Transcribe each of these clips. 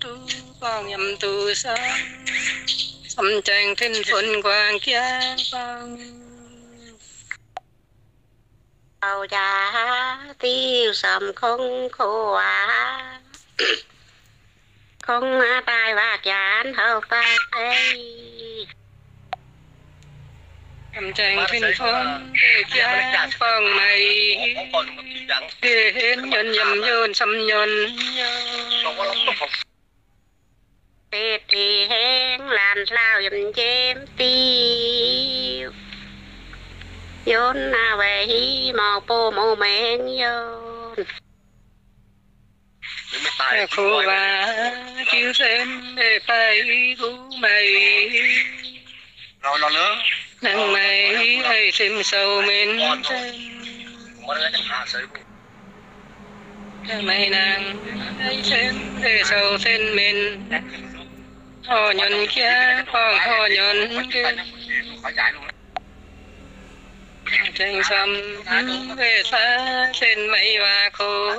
tu quang nhầm tu sang xâm tranh thiên phun quang kia quang Âu già tiêu sầm không khô à không tai và chán hậu ta đây xâm tranh thiên phun kia quang này để hên nhân nhầm nhơn xâm nhân Tê thì hén làn lao dùm chém tiêu. Yôn na về hi mò bô mô men yôn khu và chiếu xem để phải cú mày. Rồi lo nữa nắng mày hay xem sâu men mày nàng hay xem để sâu trên men họ nhân kia còn họ nhân kia. Tranh xăm về xa trên mây và khô.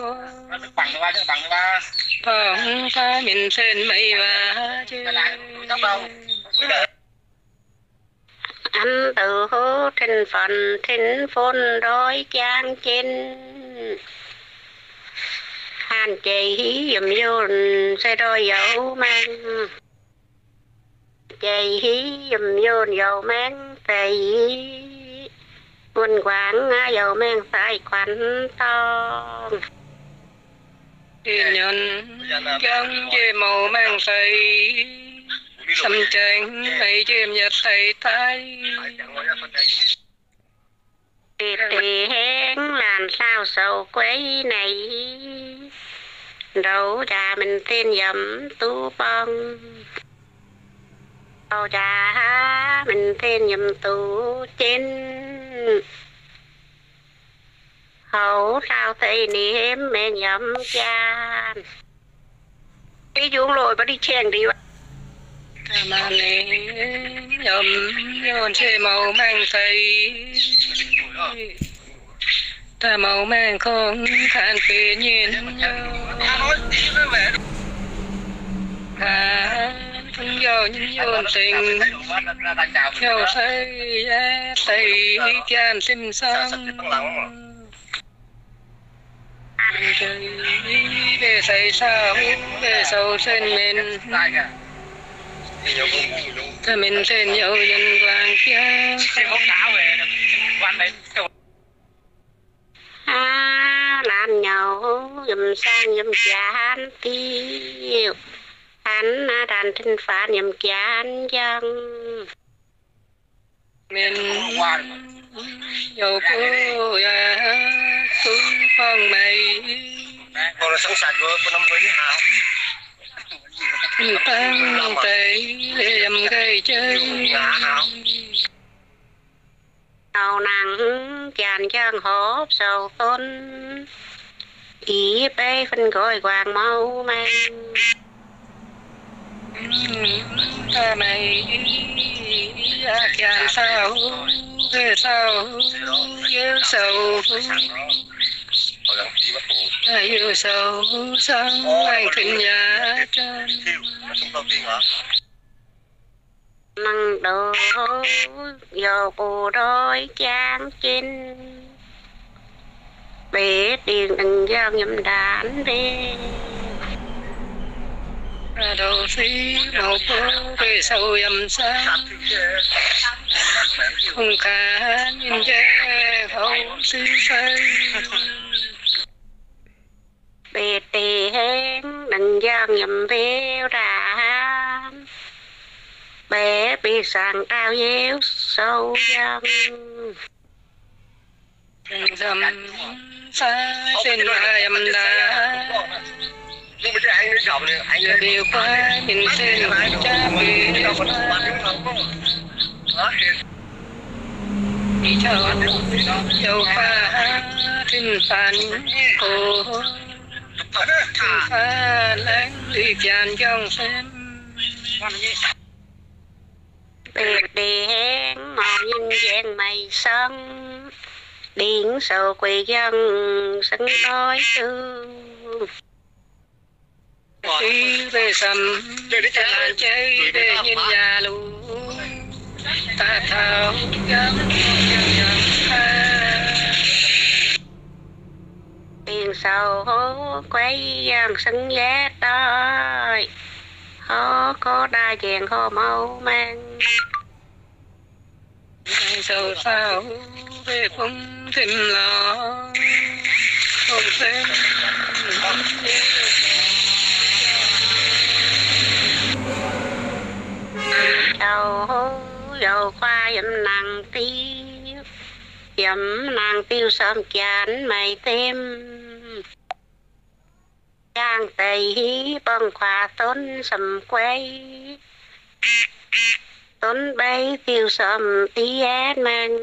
Phong pha mình trên mây và chứ Anh tự hô trên phần trên phôn đôi chang trên Hàn chì hí dùm yôn xe đôi dấu mang. Chì hí dùm yôn dấu mang tì Quân quán dấu mang phải quán thiên nhân gắn chê màu mang say xăm tranh mây chêm nhật thầy thái Tì tì hén làm sao sầu quấy này. Đâu cha mình tên dầm tu bông. Đâu cha mình tên dầm tu trên Hậu sao thầy niệm mẹ nhầm cha. Đi xuống lồi bà đi chèn đi mà nè nhầm, nhon chê màu mang say ta màu mang không than phê nhìn hà thân vô nhân nhon tình, theo say giá tay chan sim sang về say sao, về sâu sen men ta mình trên dấu nhân vàng kia. À, làm nhau dùm sang dùm chán tiêu. Hắn đàn tinh phản dùm chán dân. Mình dầu cô tu con mày còn là sẵn sàng của năm mới hả tăng tay em gây chơi đầu nắng chàn chân hộp sầu tôn ý bê phân gọi quàng mau mang ta mày ya chàng sao sao yêu sầu yêu sầu sang anh thịnh nhà trên năng đồ vô bù đôi chán chín bể tiền đừng dân nhầm đàn đi. Đầu phi màu phố về sâu yầm sáng. Không cả nhìn che không suy phơi bể tì hén đừng dân nhầm véo ra bé bị sàn cao dhéo sâu dân dầm xa này anh Giờ điều qua nhìn trên cha đó đi chờ dầu pha trên phản cổ pha láng đi chàn trong xem bể tì mà nhân nhìn mày sân điện sầu quỳ dân sân đói thương về sầm cha chơi về nhìn nhà luôn ta thao gắm gắm dân tiền sầu hố quay giang sân ghé tới. Hố có đa dạng hố màu mang. Sầu sao về phong thêm lo. Không thêm dầu hố dầu khoa dầm nàng tiêu dầm nàng tiêu sớm chán mày thêm giang tây bông khoa tốn sầm quay tốn bay tiêu sớm tiết mang.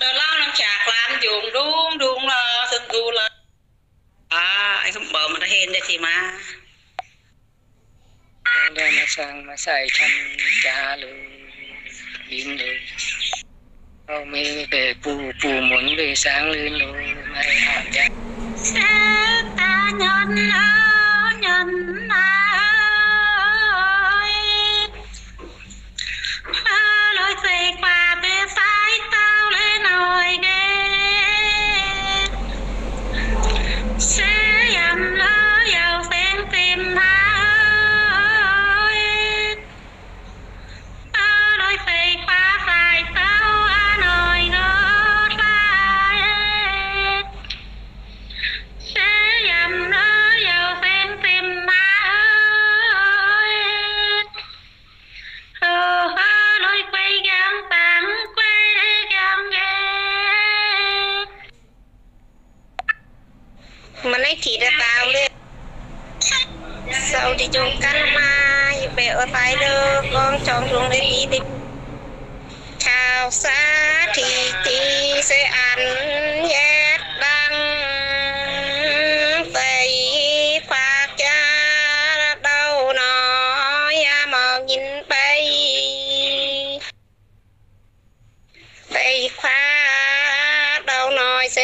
Đồ lao năm chạc là anh dùng đúng đúng là thân tu là à anh không bảo mà nó hên ra thì mà. Ra mà sang mà sai thân cha lu biến lu Ờ, Ô mi về phù phù muốn về sáng lên rồi mai hàm chắc sẽ ta nhận ơ nhân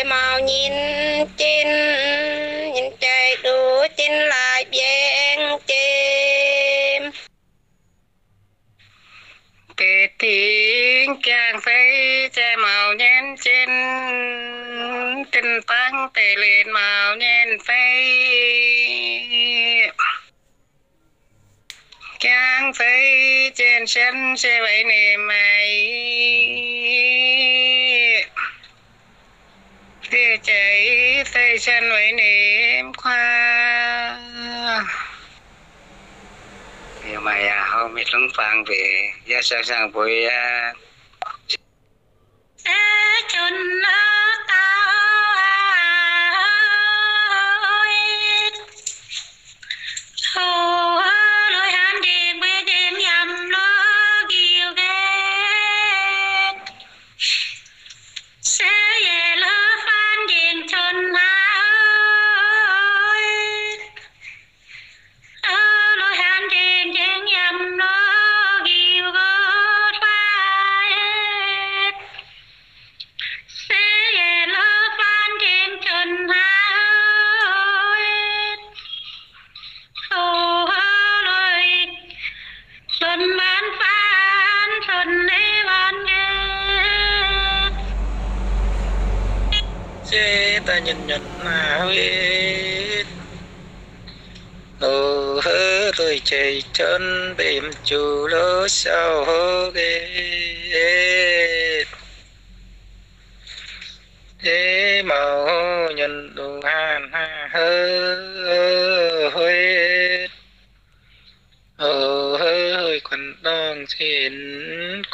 nói mau nhìn trên Nhìn trời đùa trên lại bên chim. Kể tiếng chàng phải che màu nhen trên Tinh tăng tề lên màu nhen phải Chàng phải trên sân sẽ vậy nè mày. Tia chạy tay chân với niệm khoa. Điều mày à, hôm ít lắm phang về Giá sang sang bụi à. Chôn hàn hà hơ huyết Ờ hơ hơi quần đong xin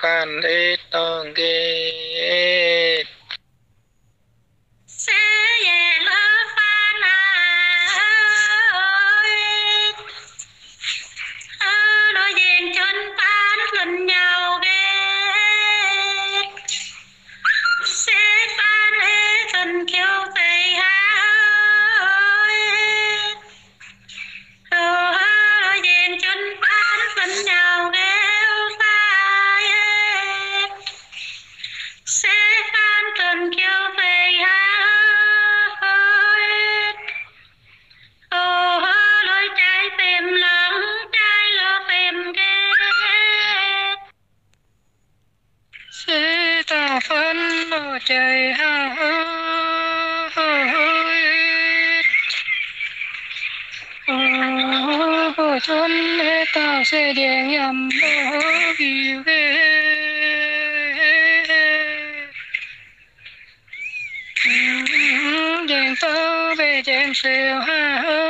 quan hết đong bầu trời hào bầu xuân hê tao sẽ điện nhầm ô kỳ ghê điện tao về chém xèo ha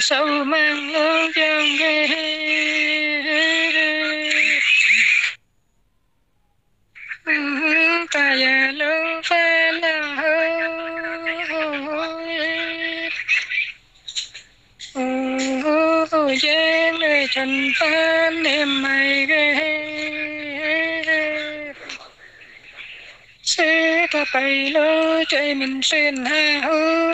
sâu mang lớn chân ghê ta già lớn phá lăng hơ giang nơi trần phán em mày ghê. Sẽ ta bay lỡ chạy mình xuyên hà hư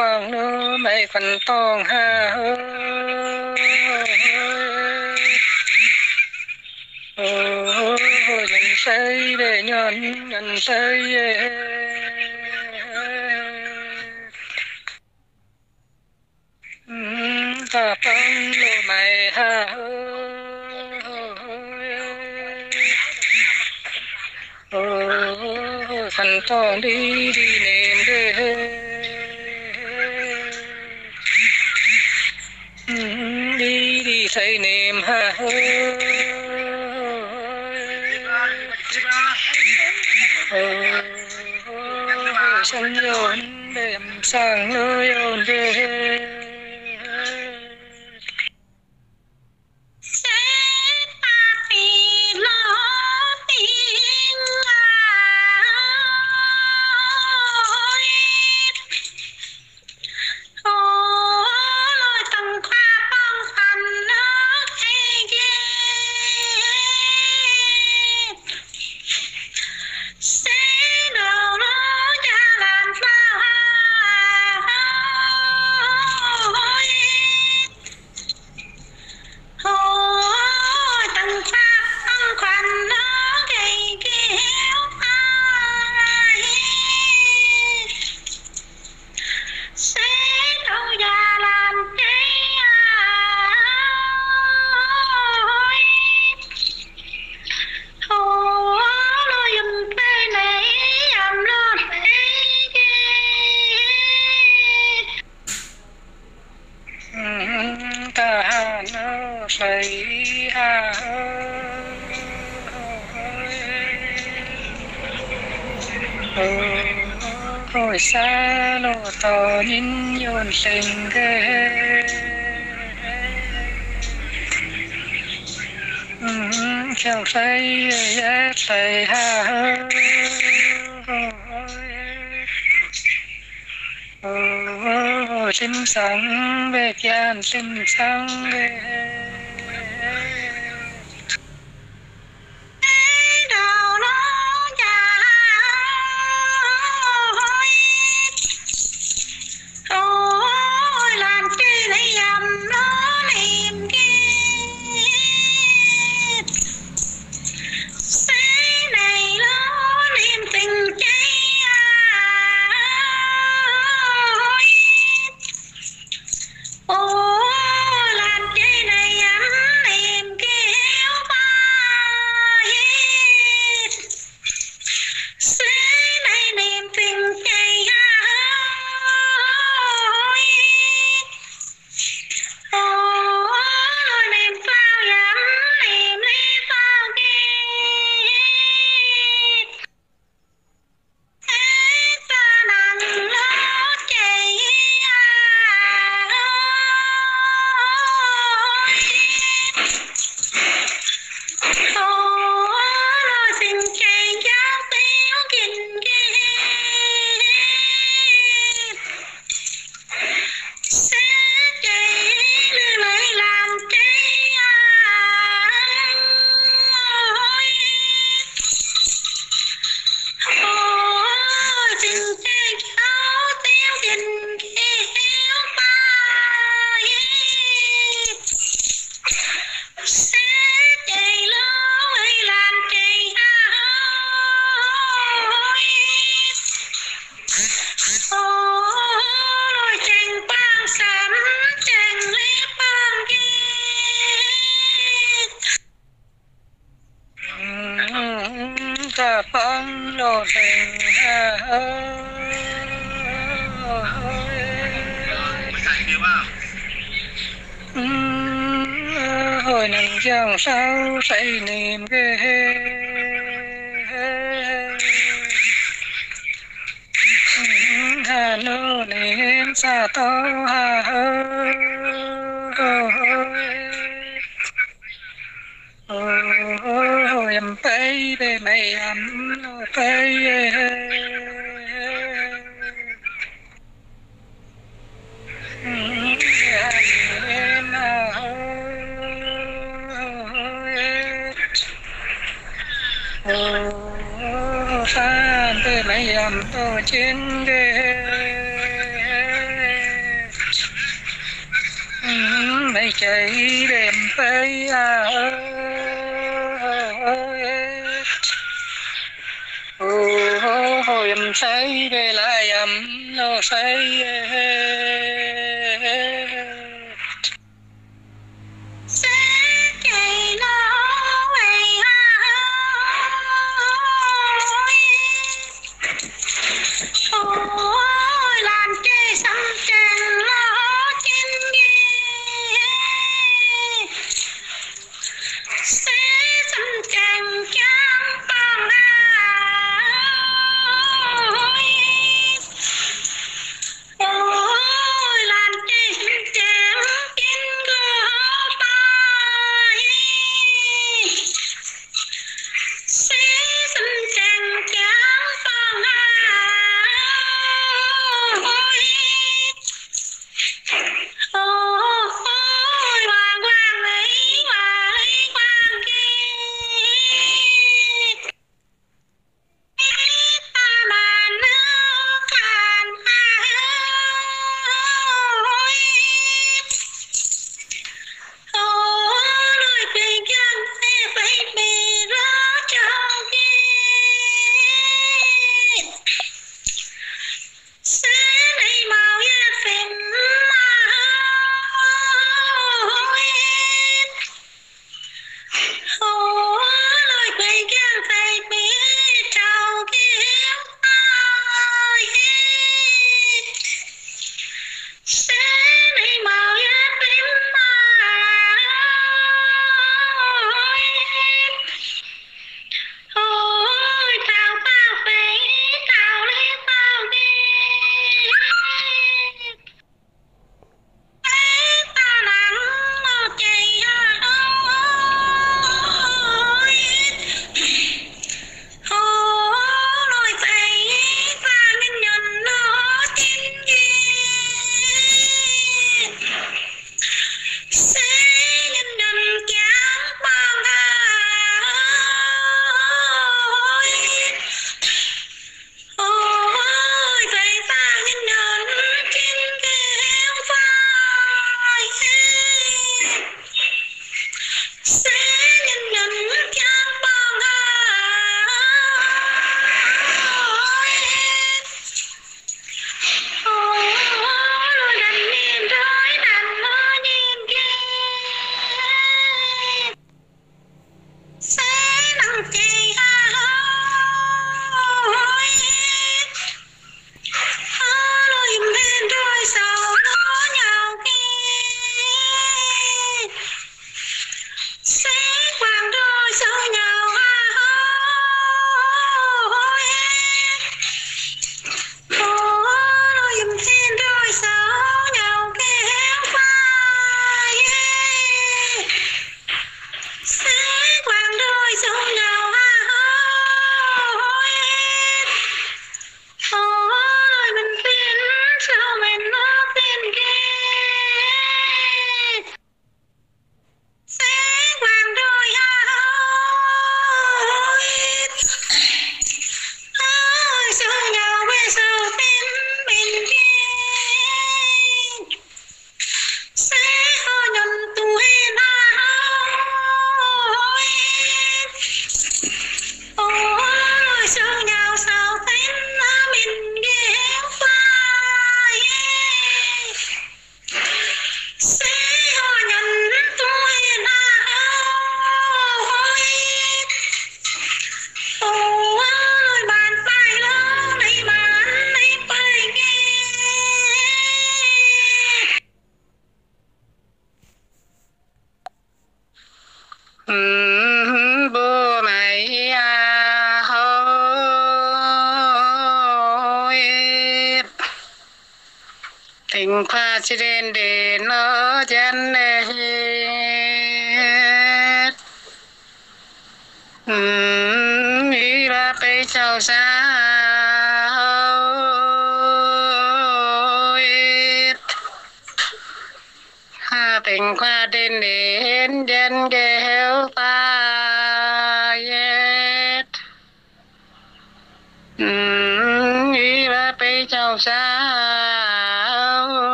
phang nữa mày phần tong ha ơi ôi lần say để nhận lần say ta phang lô mày ha ơi phần tong đi đi niệm ha sân yồn đêm sang nơi thấy hà hồi xa lộ tỏ nhìn nhồn tình ghê chẳng thấy ghét hà ha xin sống về chan xin sống về sao niềm ghê hà nô niệm xa tô, hà hơ hồi em bay về mày em bay phan về lấy em tô chiến ghê mày chạy đêm bay à Ôi em say về lại em nó say tỉnh pha chi đến để nó chân hết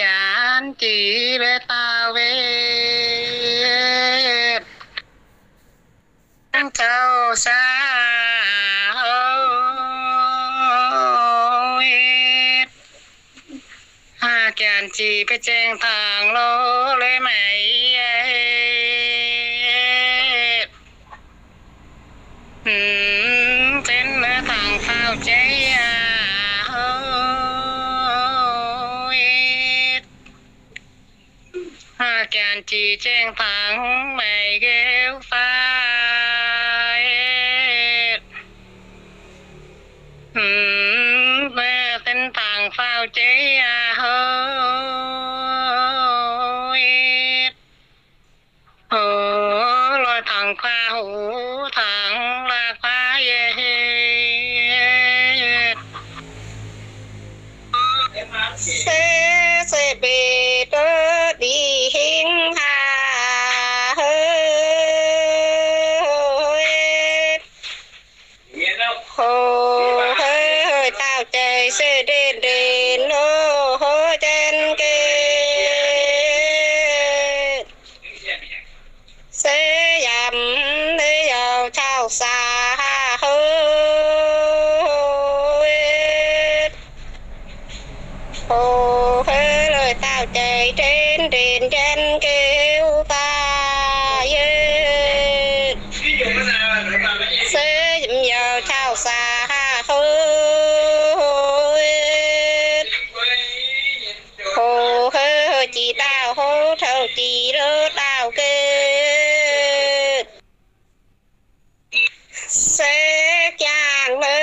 จานจีเวตาเวทั้งเจ้าสาหากยานจีไปแจ้งทางโลเลยไหมเอ 几经塘美月花。Hello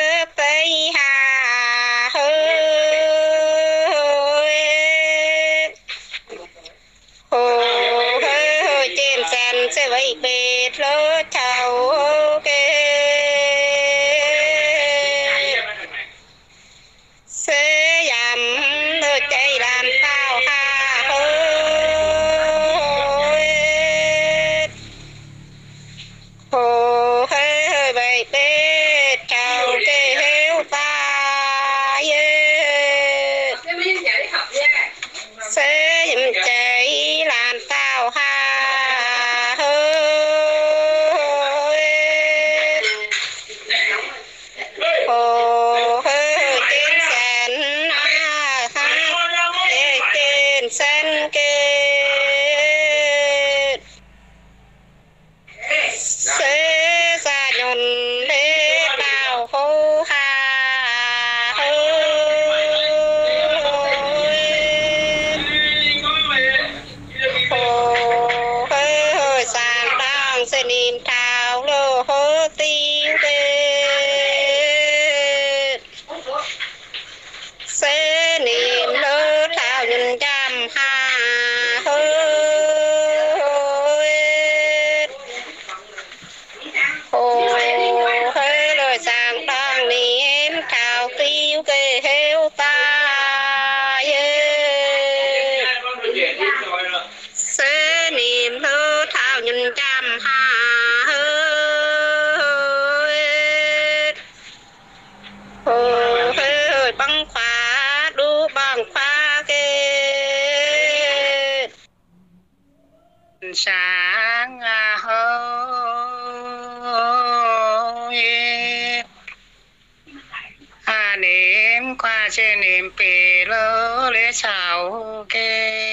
cái xào cái